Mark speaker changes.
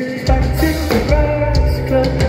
Speaker 1: If no time